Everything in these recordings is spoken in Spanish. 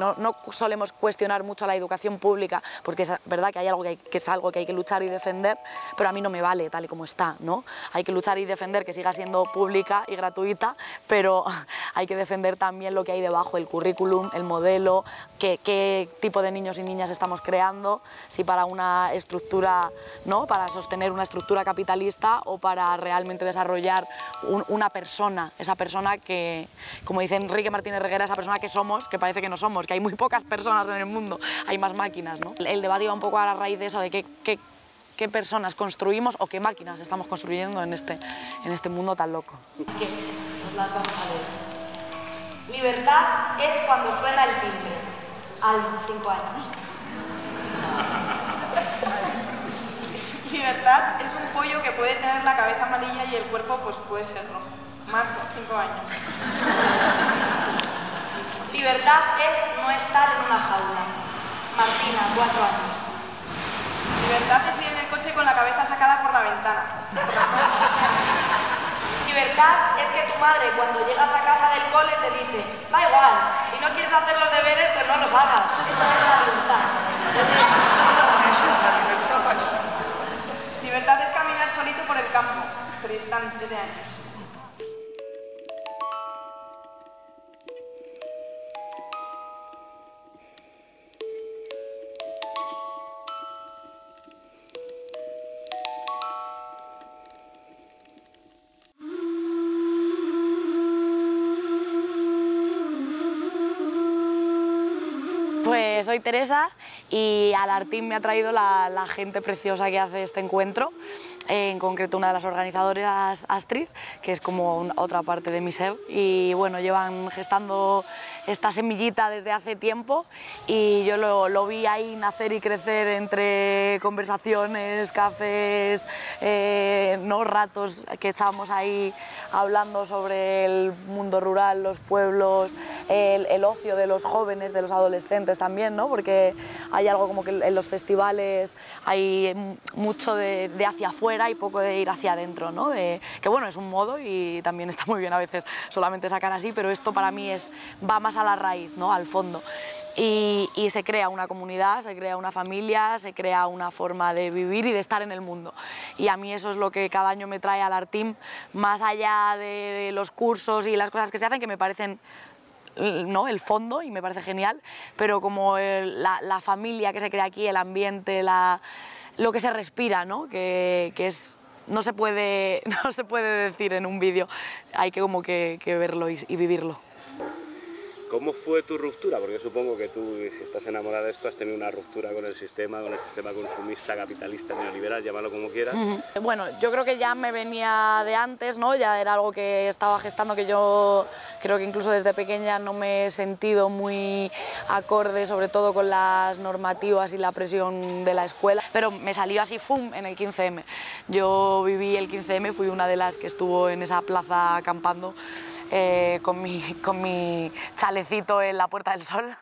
no, no solemos cuestionar mucho la educación pública, porque es verdad que, hay algo que, hay- que es algo que hay que luchar y defender, pero a mí no me vale tal y como está, ¿no? Hay que luchar y defender que siga siendo pública y gratuita, pero hay que defender también lo que hay debajo, el currículum, el modelo, qué, qué tipo de niños y niñas estamos creando, si para una estructura, ¿no? Para sostener una estructura capitalista o para realmente desarrollar un- una persona, esa persona que, como dice Enrique Martínez Reguera, esa persona que somos, que parece que no somos, que hay muy pocas personas en el mundo, hay más máquinas, ¿no? El debate iba un poco a la raíz de eso, de qué, qué, qué personas construimos o qué máquinas estamos construyendo en este, en este mundo tan loco. Libertad es cuando suena el timbre. Al 5 años. Libertad es un pollo que puede tener la cabeza amarilla y el cuerpo pues puede ser rojo. Marco, 5 años. Libertad es no estar en una jaula. Martina, 4 años. Libertad es ir en el coche con la cabeza sacada por la ventana. Libertad es que tu madre cuando llegas a casa del cole te dice, da igual, si no quieres hacer los deberes, pues no los hagas. Esa es la libertad. Libertad es caminar solito por el campo. Tristán, 7 años. Soy Teresa y al Artín me ha traído la, gente preciosa que hace este encuentro, en concreto una de las organizadoras, Astrid, que es como otra parte de mi ser. Y bueno, llevan gestando esta semillita desde hace tiempo y yo lo, vi ahí nacer y crecer entre conversaciones, cafés, eh, ¿no? ratos que echábamos ahí hablando sobre el mundo rural, los pueblos, el, ocio de los jóvenes, de los adolescentes también, ¿no? porque hay algo como que en los festivales hay mucho de, de hacia afuera y poco de ir hacia adentro, ¿no? de, que bueno, es un modo y también está muy bien a veces solamente sacar así, pero esto para mí es, va más a la raíz, ¿no? al fondo. Y, y se crea una comunidad, se crea una familia, se crea una forma de vivir y de estar en el mundo. Y a mí eso es lo que cada año me trae al Artim, más allá de los cursos y las cosas que se hacen, que me parecen ¿no? el fondo y me parece genial, pero como el- la, la familia que se crea aquí, el ambiente, la, lo que se respira, ¿no? que, que es, no, se puede, no se puede decir en un vídeo, hay que como que, que verlo y- y vivirlo. ¿Cómo fue tu ruptura? Porque supongo que tú, si estás enamorada de esto, has tenido una ruptura con el sistema, con el sistema consumista, capitalista, neoliberal, llámalo como quieras. Bueno, yo creo que ya me venía de antes, ¿no? Ya era algo que estaba gestando que yo creo que incluso desde pequeña no me he sentido muy acorde, sobre todo con las normativas y la presión de la escuela, pero me salió así, ¡fum!, en el 15M. Yo viví el 15M, fui una de las que estuvo en esa plaza acampando eh, con, mi, con mi chalecito en la Puerta del Sol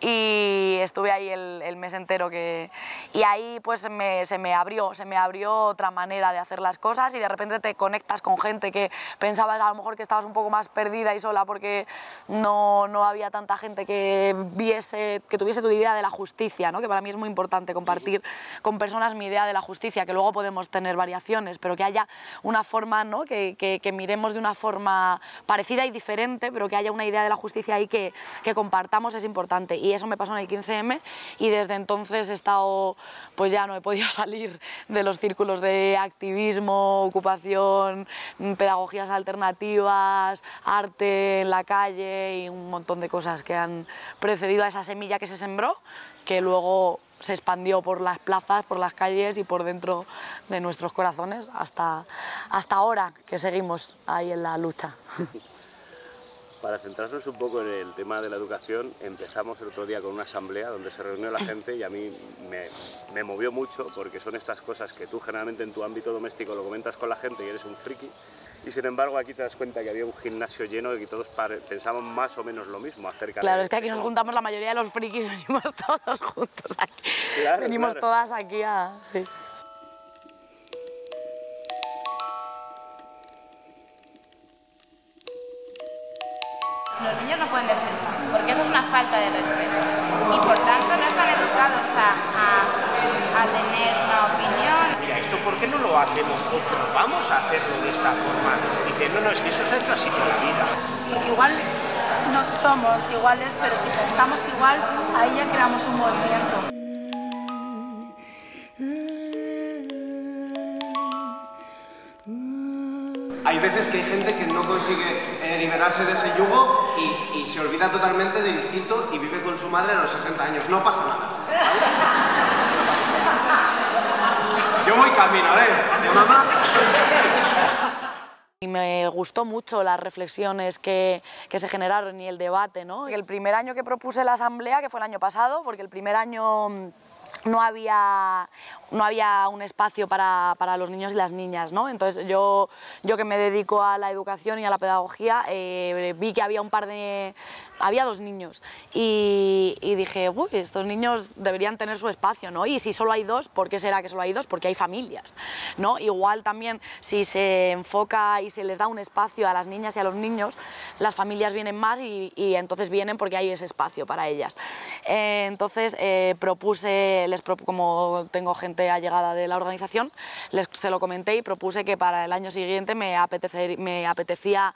y estuve ahí el, el mes entero que, y ahí pues me- se me abrió, se me abrió otra manera de hacer las cosas y de repente te conectas con gente que pensabas a lo mejor que estabas un poco más perdida y sola porque no, no había tanta gente que viese, que tuviese tu idea de la justicia, ¿no? que para mí es muy importante compartir con personas mi idea de la justicia, que luego podemos tener variaciones, pero que haya una forma, ¿no? que, que- que miremos de una forma parecida y diferente, pero que haya una idea de la justicia ahí que, que compartamos es importante. Y eso me pasó en el 15M y desde entonces he estado, pues ya no he podido salir de los círculos de activismo, ocupación, mm, pedagogías alternativas, arte en la calle y un montón de cosas que han precedido a esa semilla que se sembró, que luego se expandió por las plazas, por las calles y por dentro de nuestros corazones hasta, hasta ahora que seguimos ahí en la lucha. Para centrarnos un poco en el tema de la educación, empezamos el otro día con una asamblea donde se reunió la gente y a mí me, me movió mucho porque son estas cosas que tú generalmente en tu ámbito doméstico lo comentas con la gente y eres un friki y sin embargo aquí te das cuenta que había un gimnasio lleno y que todos pensamos más o menos lo mismo acerca Claro, de es que aquí nos juntamos la mayoría de los frikis, venimos todos juntos aquí. Claro, venimos claro. todas aquí a... Sí. Los niños no pueden decir nada. porque eso es una falta de respeto. Y por tanto no están educados a, a, a tener una opinión. Mira, ¿esto por qué no lo hacemos o probamos a hacerlo de esta forma? Dicen, no, no, es que eso se ha hecho así toda la vida. Porque igual no somos iguales, pero si pensamos igual, ahí ya creamos un movimiento. Hay veces que hay gente que no consigue eh, liberarse de ese yugo y, se olvida totalmente del instinto y vive con su madre a los 60 años. No pasa nada. Yo voy camino, ¿eh? ¿De mamá? Y me gustó mucho las reflexiones que, que, se generaron y el debate. ¿no? El primer año que propuse la asamblea, que fue el año pasado, porque el primer año mm, no había, no había un espacio para, para, los niños y las niñas. ¿no? Entonces yo, yo que me dedico a la educación y a la pedagogía, eh, vi que había un par de... Había dos niños y, y, dije, uy, estos niños deberían tener su espacio, ¿no? Y si solo hay dos, ¿por qué será que solo hay dos? Porque hay familias, ¿no? Igual también si se enfoca y se les da un espacio a las niñas y a los niños, las familias vienen más y, y entonces vienen porque hay ese espacio para ellas. Eh, entonces eh, propuse, les pro, como tengo gente allegada de la organización, les, se lo comenté y propuse que para el año siguiente me, apetecer, me apetecía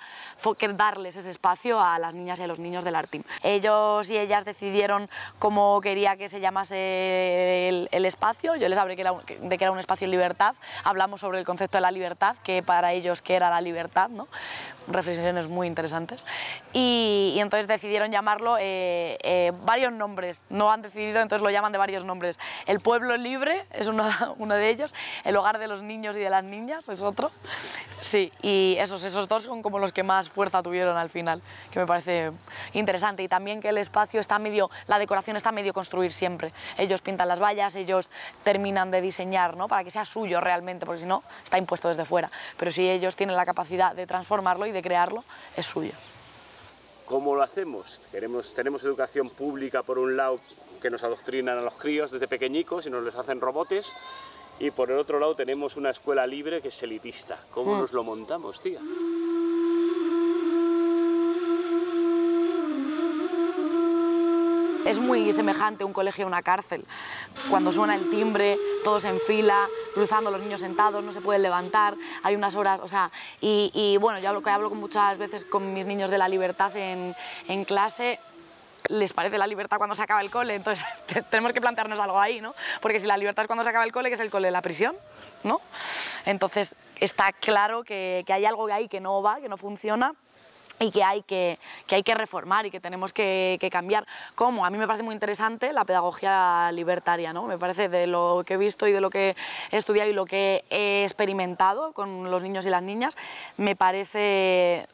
darles ese espacio a las niñas y a los niños del Artim. Ellos y ellas decidieron cómo quería que se llamase el, espacio, yo les hablé que de que era un espacio en libertad, hablamos sobre el concepto de la libertad, que para ellos qué era la libertad, ¿no? reflexiones muy interesantes, y, y entonces decidieron llamarlo eh, eh, varios nombres, no han decidido, entonces lo llaman de varios nombres. El pueblo libre es uno, uno de ellos, el hogar de los niños y de las niñas es otro, sí, y esos, esos dos son como los que más fuerza tuvieron al final, que me parece interesante, y también que el espacio está medio, la decoración está medio construir siempre, ellos pintan las vallas, ellos terminan de diseñar, ¿no? Para que sea suyo realmente, porque si no, está impuesto desde fuera, pero si ellos tienen la capacidad de transformarlo y de crearlo, es suyo. ¿Cómo lo hacemos? Queremos, tenemos educación pública por un lado que nos adoctrinan a los críos desde pequeñicos y nos les hacen robotes y por el otro lado tenemos una escuela libre que es elitista. ¿Cómo mm. nos lo montamos, tía? Es muy semejante un colegio a una cárcel. Cuando suena el timbre, todos en fila, cruzando los niños sentados, no se pueden levantar, hay unas horas, o sea, y, bueno, yo hablo, hablo muchas veces con mis niños de la libertad en, en clase, les parece la libertad cuando se acaba el cole, entonces tenemos que plantearnos algo ahí, ¿no? Porque si la libertad es cuando se acaba el cole, que es el cole de la prisión, ¿no? Entonces está claro que, que hay algo ahí que no va, que no funciona, y que hay que, que hay que reformar y que tenemos que, cambiar. ¿Cómo? A mí me parece muy interesante la pedagogía libertaria, ¿no? Me parece de lo que he visto y de lo que he estudiado y lo que he experimentado con los niños y las niñas, me parece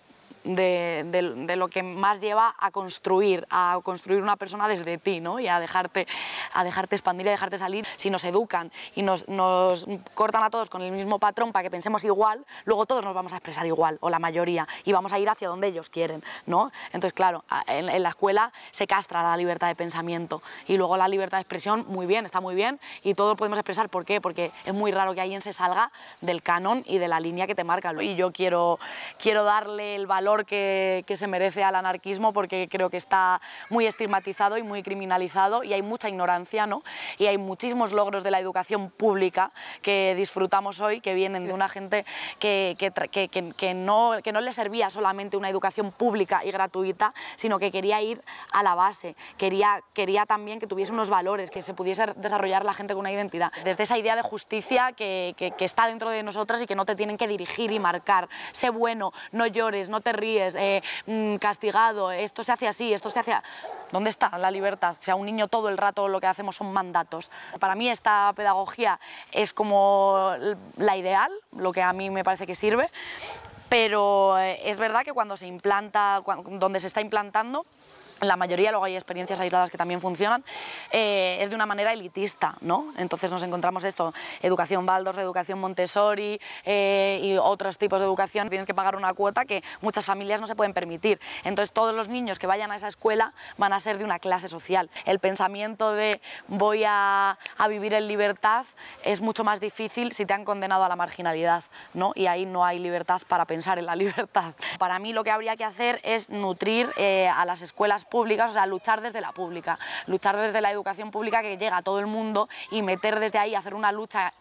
de, de, de, lo que más lleva a construir, a construir una persona desde ti, ¿no? Y a dejarte, a dejarte expandir y a dejarte salir. Si nos educan y nos, nos, cortan a todos con el mismo patrón para que pensemos igual, luego todos nos vamos a expresar igual, o la mayoría, y vamos a ir hacia donde ellos quieren, ¿no? Entonces, claro, en, en la escuela se castra la libertad de pensamiento y luego la libertad de expresión, muy bien, está muy bien, y todos podemos expresar. ¿Por qué? Porque es muy raro que alguien se salga del canon y de la línea que te marca. Y yo quiero, quiero darle el valor que, se merece al anarquismo porque creo que está muy estigmatizado y muy criminalizado y hay mucha ignorancia, ¿no? Y hay muchísimos logros de la educación pública que disfrutamos hoy que vienen de una gente que, que, que no, que no le servía solamente una educación pública y gratuita, sino que quería ir a la base, quería, quería también que tuviese unos valores, que se pudiese desarrollar la gente con una identidad. Desde esa idea de justicia que, que, que está dentro de nosotras y que no te tienen que dirigir y marcar. Sé bueno, no llores, no te ríes, eh, mm, castigado, esto se hace así, esto se hace... ¿Dónde está la libertad? O sea, un niño todo el rato lo que hacemos son mandatos. Para mí esta pedagogía es como la ideal, lo que a mí me parece que sirve, pero eh, es verdad que cuando se implanta, donde se está implantando, la mayoría, luego hay experiencias aisladas que también funcionan, eh, es de una manera elitista, ¿no? Entonces nos encontramos esto, educación Waldorf, educación Montessori eh, y otros tipos de educación, tienes que pagar una cuota que muchas familias no se pueden permitir. Entonces todos los niños que vayan a esa escuela van a ser de una clase social. El pensamiento de voy a, a vivir en libertad es mucho más difícil si te han condenado a la marginalidad, ¿no? Y ahí no hay libertad para pensar en la libertad. Para mí lo que habría que hacer es nutrir eh, a las escuelas públicas, o sea, luchar desde la pública, luchar desde la educación pública que llega a todo el mundo y meter desde ahí, hacer una lucha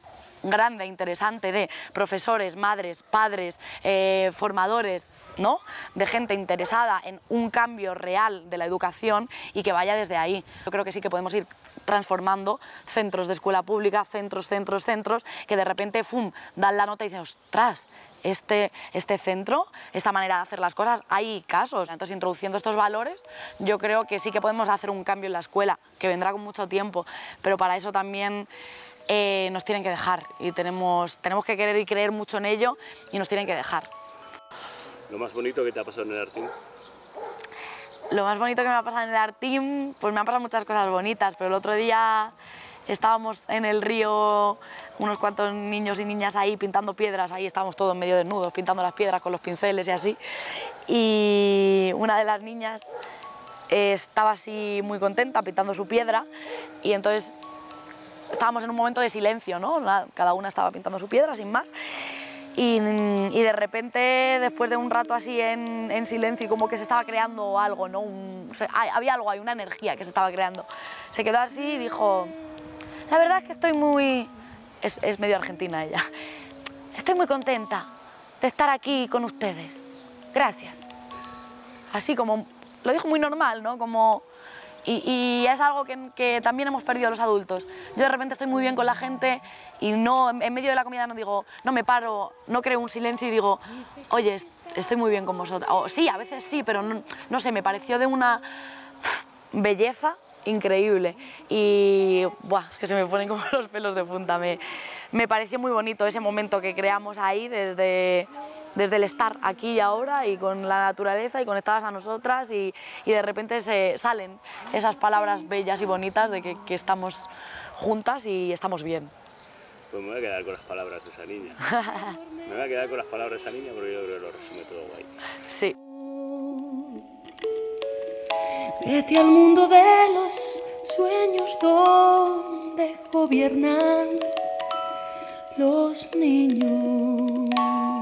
grande, interesante de profesores, madres, padres, eh, formadores, ¿no? de gente interesada en un cambio real de la educación y que vaya desde ahí. Yo creo que sí que podemos ir transformando centros de escuela pública, centros, centros, centros, que de repente, ¡fum!, dan la nota y dicen, ostras, este, este centro, esta manera de hacer las cosas, hay casos. Entonces, introduciendo estos valores, yo creo que sí que podemos hacer un cambio en la escuela, que vendrá con mucho tiempo, pero para eso también eh, nos tienen que dejar y tenemos, tenemos que querer y creer mucho en ello y nos tienen que dejar. ¿Lo más bonito que te ha pasado en el Artín? Lo más bonito que me ha pasado en el Artín, pues me han pasado muchas cosas bonitas, pero el otro día estábamos en el río unos cuantos niños y niñas ahí pintando piedras, ahí estábamos todos medio desnudos pintando las piedras con los pinceles y así, y una de las niñas estaba así muy contenta pintando su piedra y entonces estábamos en un momento de silencio, ¿no? cada una estaba pintando su piedra sin más y, de repente, después de un rato así en, silencio, como que se estaba creando algo, ¿no? había algo, hay una energía que se estaba creando. Se quedó así y dijo, la verdad es que estoy muy... Es medio argentina ella. Estoy muy contenta de estar aquí con ustedes. Gracias. Así como, lo dijo muy normal, ¿no? Como y, es algo que, también hemos perdido los adultos. Yo de repente estoy muy bien con la gente y no, en medio de la comida no digo, no me paro, no creo un silencio y digo, oye, estoy muy bien con vosotros. Sí, a veces sí, pero no, sé, me pareció de una belleza increíble. Y, buah, es que se me ponen como los pelos de punta. Me, me pareció muy bonito ese momento que creamos ahí desde desde el estar aquí y ahora y con la naturaleza y conectadas a nosotras y, y de repente se salen esas palabras bellas y bonitas de que, que, estamos juntas y estamos bien. Pues me voy a quedar con las palabras de esa niña. me voy a quedar con las palabras de esa niña porque yo creo que lo resume todo guay. Sí. Vete al mundo de los sueños donde gobiernan los niños